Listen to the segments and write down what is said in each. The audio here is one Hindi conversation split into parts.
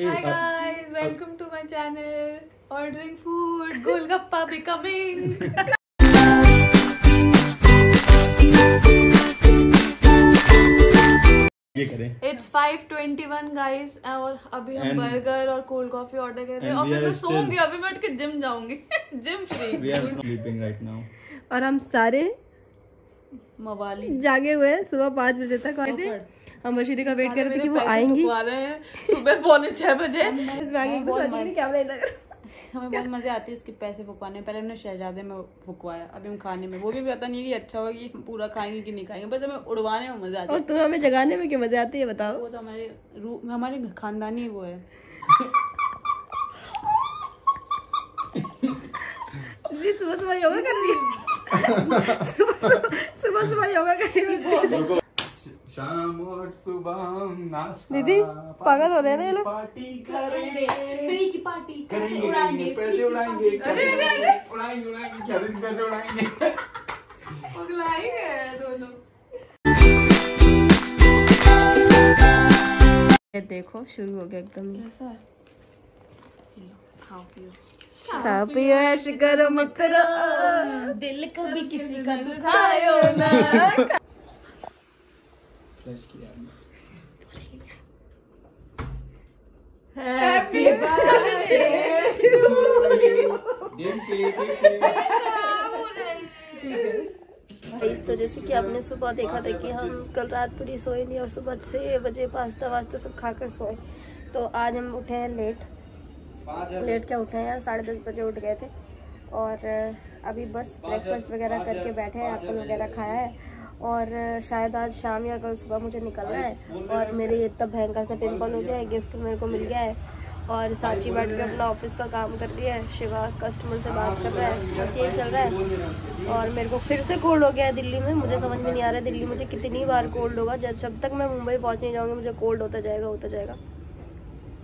Hi guys, welcome to my channel. Ordering food, Golgappa becoming. ये करें It's 5:21 guys और अभी हम And- बर्गर और कोल्ड कॉफ़ी ऑर्डर कर रहे हैं And और फिर मैं सोऊँगी अभी मैं उठ के जिम जाऊँगी gym free we are sleeping right now और हम सारे मवाली। जागे हुए हैं सुबह पाँच बजे तक। आए थे हम मशीदी का वेट कर रहे थे कि वो आएँगी। सुबह पौने छह बजे। हमें बहुत मज़े। आते हैं इसके पैसे फुकवाने। पहले हमने शहजादे में फुकवाया अभी हम खाने में। वो भी पता नहीं कि अच्छा होगा कि हम पूरा खाएँगे कि नहीं खाएँगे बस हमें उड़वाने में मज़ा आता है। और तुम्हें हमें जगाने में क्यों मज़ा आती है बताओ? वो तो हमारे रू हमारे खानदानी वो है। सुबह सुबह योगा कर रही है। सुबह सुबह योगा कर रही है शाम और सुबह नाश्ता दीदी पागल हो रहे हैं ना ये लोग? पार्टी करेंगे। फ्री की पार्टी करेंगे करेंगे पैसे उड़ाएँगे उड़ाएँगे उड़ाएँगे क्या दिन पैसे उड़ाएँगे। दोनों। देखो शुरू हो गया एकदम। कैसा है? खाओ पियो। खा पियो ऐश करो। मत करो दिल कभी किसी का खायो ना। फ्रेश किया इस तो जैसे कि आपने सुबह देखा था कि हम कल रात पूरी सोए नहीं और सुबह छः बजे पास्ता वास्ता सब खाकर सोए। तो आज हम उठे हैं लेट लेट क्या उठे हैं साढ़े दस बजे उठ गए थे। और अभी बस ब्रेकफास्ट वगैरह करके बैठे हैं एप्पल वगैरह खाया है। और, शायद आज शाम या कल सुबह मुझे निकलना है। और मेरे इतना भयंकर सा पिंपल हो गया है गिफ्ट मेरे को मिल गया है। और साची बैठ के अपना ऑफ़िस का काम कर दिया है, शिवा कस्टमर से बात कर रहा है, बस यही चल रहा है। और मेरे को फिर से कोल्ड हो गया है दिल्ली में, मुझे समझ में नहीं आ रहा है दिल्ली मुझे कितनी बार कोल्ड होगा, जब जब तक मैं मुंबई पहुँच नहीं जाऊँगी, मुझे कोल्ड होता जाएगा होता जाएगा।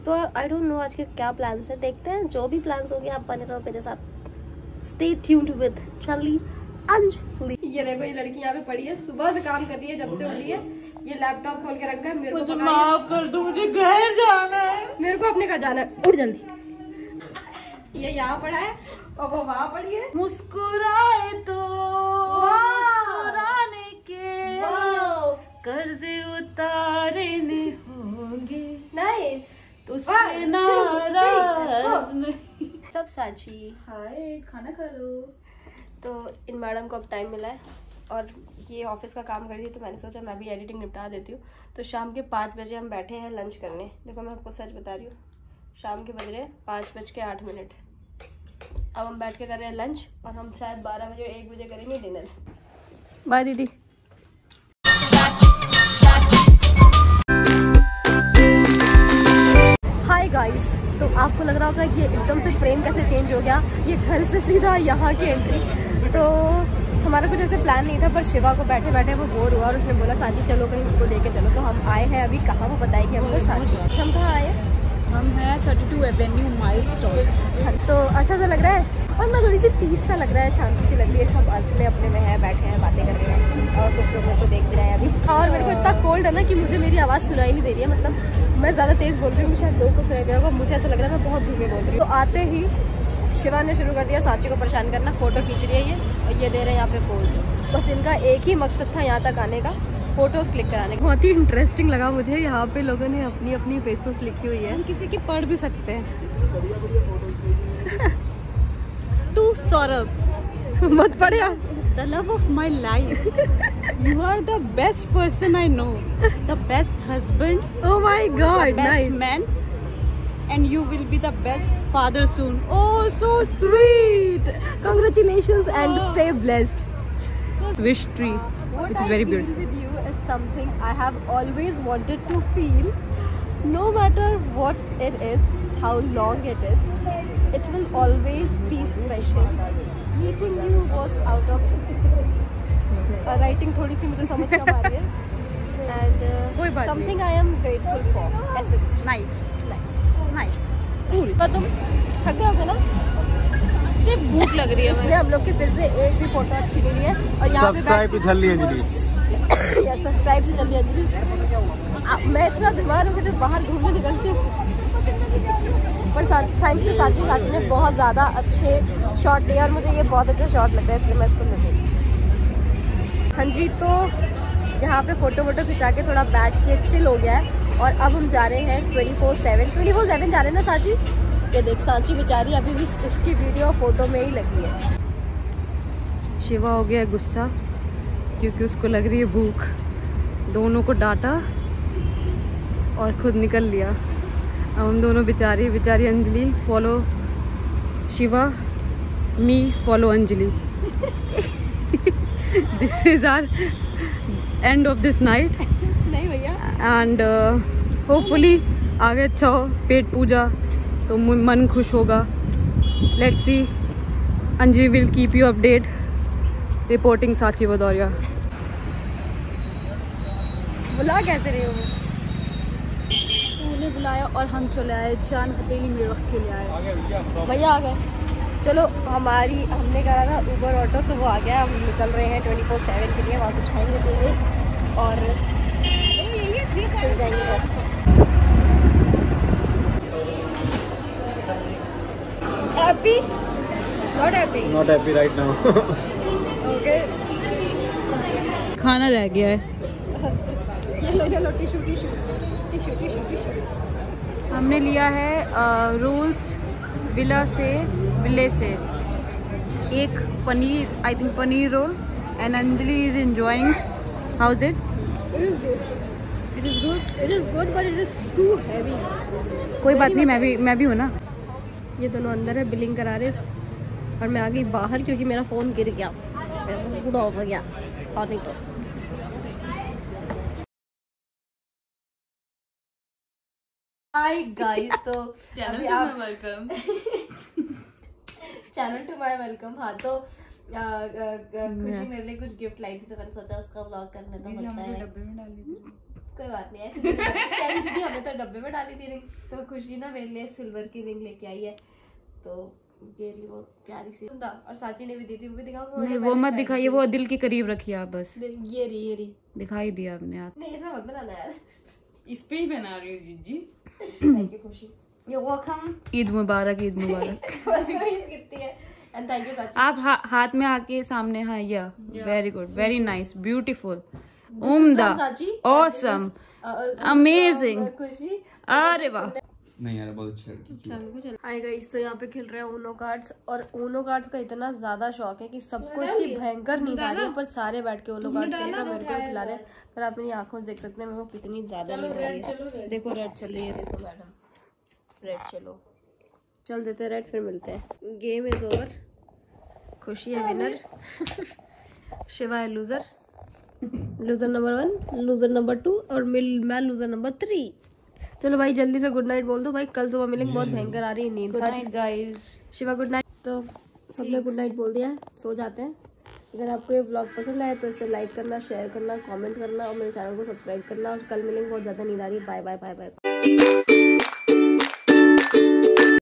तो आई डोंट नो आज के क्या प्लान्स हैं। देखते हैं। जो भी प्लान्स होंगे आप बने रहो मेरे साथ। Stay tuned with Charlie Anjali ये देखो ये लड़की यहाँ पे पड़ी है। सुबह से काम कर रही है जब से उठी है। ये लैपटॉप खोल के रखा है। मेरे को। माफ़ कर दो मुझे घर जाना है। मेरे को अपने घर जाना है। उठ जल्दी। ये यहाँ पड़ा है और वो वहाँ पड़ी है। मुस्कुराए तो मुस्कुराने के कर्जे उतारने होंगे नाइस तुझसे नाराज़ नहीं। सब साची हाय खाना खा लो। तो इन मैडम को अब टाइम मिला है और ये ऑफ़िस का काम कर रही है तो मैंने सोचा मैं भी एडिटिंग निपटा देती हूँ। तो शाम के पाँच बजे हम बैठे हैं लंच करने। देखो मैं आपको सच बता रही हूँ शाम के बज रहे हैं पाँच बज के आठ मिनट। अब हम बैठ के कर रहे हैं लंच और हम शायद बारह बजे एक बजे करेंगे डिनर बाय दीदी। लग रहा होगा कि एकदम से फ्रेम कैसे चेंज हो गया। ये घर से सीधा यहाँ की एंट्री तो हमारा कुछ ऐसे प्लान नहीं था, पर शिवा को बैठे बैठे वो बोर हुआ और उसने बोला साची चलो कहीं हमको लेके चलो। तो हम आए हैं अभी, कहाँ वो बताएगी हमको साची हम कहाँ आए हम हैं thirty two avenue mile store तो अच्छा सा लग रहा है, और मैं थोड़ी सी पीस सा लग रहा है, शांति सी लग रही है, सब अपने अपने में है, बैठे हैं, बातें कर रहे हैं, और कुछ लोग मेरे को देख रहे हैं अभी। और मेरे को इतना कोल्ड है ना कि मुझे मेरी आवाज़ सुनाई नहीं दे रही है मतलब मैं ज़्यादा तेज़ बोल रही हूँ, शायद लोग को सुनाई दे रहा मुझे ऐसा लग रहा है मैं बहुत धीमे बोल रही हूँ। तो आते ही शिवा ने शुरू कर दिया साची को परेशान करना फ़ोटो खींच रही है ये ये दे रहे हैं यहाँ पे पोज बस इनका एक ही मकसद था यहाँ तक आने का फ़ोटोज़ क्लिक कराने बहुत ही इंटरेस्टिंग लगा मुझे। यहाँ पे लोगों ने अपनी अपनी पेसोस लिखी हुई है। हम किसी की पढ़ भी सकते हैं। टू सौरभ। मत पढ़िया the love of my life you are the best person I know the best husband my God man and you will be the best father soon oh so sweet congratulation and stay blessed wish tree which is very beautiful Something I have always wanted to feel. No matter what it is, how long it is, it will always be special. Meeting you was out of uh, writing थोड़ी सी मुझे समझ कम आ रही है uh, नहीं। something I am grateful for. ऐसे कुछ nice, nice. nice. तो तुम थक गए होगे ना सिर्फ़ भूख लग रही है इसलिए हम लोग की फिर से एक भी फ़ोटो अच्छी नहीं है और यहाँ पे subscribe to Jhalli Anjali subscribe से जल्दी जल्दी। मैं इतना बीमार हूँ मुझे बाहर घूमने निकलती हूँ। पर थैंक्स टू साची साची ने बहुत ज़्यादा अच्छे शॉट लिए और मुझे ये बहुत अच्छा शॉट लग रहा है, इसलिए मैं इसको लगी हाँ जी तो यहाँ पे फ़ोटो वोटो खिंचा के थोड़ा बैठ के हो गया है और अब हम जा रहे हैं twenty four seven twenty four seven जा रहे हैं ना साची? ये देख, साची बेचारी अभी भी इसकी वीडियो और फ़ोटो में ही लगी है। शिवा हो गया गुस्सा, क्योंकि उसको लग रही है भूख। दोनों को डांटा और खुद निकल लिया। अब हम दोनों बेचारी बेचारी Anjali follow Shiva me follow Anjali. This is our end of this night नहीं भैया। एंड होपफुली आगे अच्छा हो पेट पूजा तो मन खुश होगा। Let's see Anjali will keep you update reporting Sachi Bhadauria. बुला कैसे रही हूँ? उन्हें बुलाया और हम चले आए चाँद हथेली में रख के ले आए। भैया आ गए। चलो हमारी हमने करा था ऊबर ऑटो तो वो आ गया। हम निकल रहे हैं ट्वेंटी फोर सेवन के लिए वहाँ कुछ खाएँगे पिएँगे और फिर जाएँगे हैप्पी नॉट हैप्पी. ओके खाना रह गया है। हमने लिया है रोल्स विला से विले से। एक paneer I think paneer roll and Anjali is it it? Is too heavy. कोई बात नहीं मैं भी मैं भी हूँ ना। ये दोनों अंदर है बिलिंग करा रहे और मैं आ गई बाहर क्योंकि मेरा फ़ोन गिर गया। पूरा हो गया। और नहीं तो। हाय गाइस तो channel to my welcome channel to my welcome हाँ तो खुशी मेरे लिए कुछ गिफ्ट लाई थी तो मैंने सोचा उसका व्लॉग करने तो बनता है। डब्बे में डाली थी। कोई बात नहीं ऐसी थी हमें तो डब्बे में डाली थी। रिंग तो खुशी ना मेरे लिए सिल्वर की रिंग लेके आई है। तो ये रही वो प्यारी सी। और साची ने भी दी थी वो भी दिखाऊँगा नहीं वो मत दिखाइए वो दिल के करीब रखिए आप बस। ये रही ये रही। दिखाई दिया आपने आप। नहीं ऐसा मत बनाना यार। इस पे ही बना रही हूँ जीजी। Thank you Khushi. ये वेलकम ईद मुबारक ईद मुबारक। कितनी है। एंड थैंक यू साची आप हा, हाथ में आके सामने हाँ या। Very good very nice beautiful उमदा। Awesome amazing Khushi. अरे वाह। नहीं यार बहुत अच्छी लड़की थी। हाय गाइस तो यहाँ पे खेल रहे हैं ऊनो कार्ड्स और ऊनो कार्ड्स का इतना ज़्यादा शौक है कि सबको इतनी भयंकर नींद आ रही है पर सारे बैठ के ऊनो कार्ड्स खेल रहे हैं मेरे को खिला रहे हैं। पर आप मेरी आँखों से देख सकते हैं मेरे को कितनी ज़्यादा नींद आ रही है। देखो रेड चल रही है देखो मैडम रेड चलो। चल देते हैं रेड फिर मिलते हैं। गेम इज़ ओवर खुशी है विनर शिवा है loser loser number one loser number two और मिल मैं लूजर नंबर थ्री चलो भाई जल्दी से गुड नाइट बोल दो भाई। कल सुबह मिलेंगे बहुत भयंकर आ रही है नींद। Good night guys Shiva good night तो सबने गुड नाइट बोल दिया है। सो जाते हैं। अगर आपको ये ब्लॉग पसंद आए तो इसे लाइक करना शेयर करना कमेंट करना और मेरे चैनल को सब्सक्राइब करना। और कल मिलेंगे बहुत ज़्यादा नींद आ रही है। Bye bye bye bye